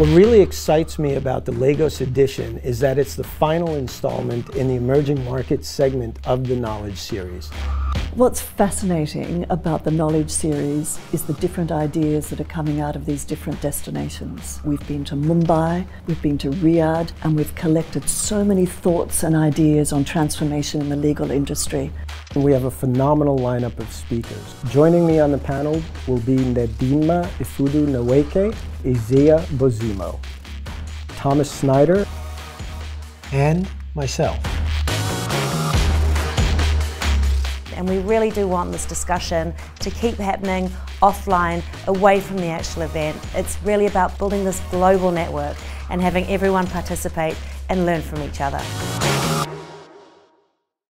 What really excites me about the Lagos edition is that it's the final installment in the emerging markets segment of the Knowledge series. What's fascinating about the Knowledge series is the different ideas that are coming out of these different destinations. We've been to Mumbai, we've been to Riyadh, and we've collected so many thoughts and ideas on transformation in the legal industry. We have a phenomenal lineup of speakers. Joining me on the panel will be Nedima Ifudu Nweke, Isaiah Bozimo, Thomas Snider, and myself. And we really do want this discussion to keep happening offline, away from the actual event. It's really about building this global network and having everyone participate and learn from each other.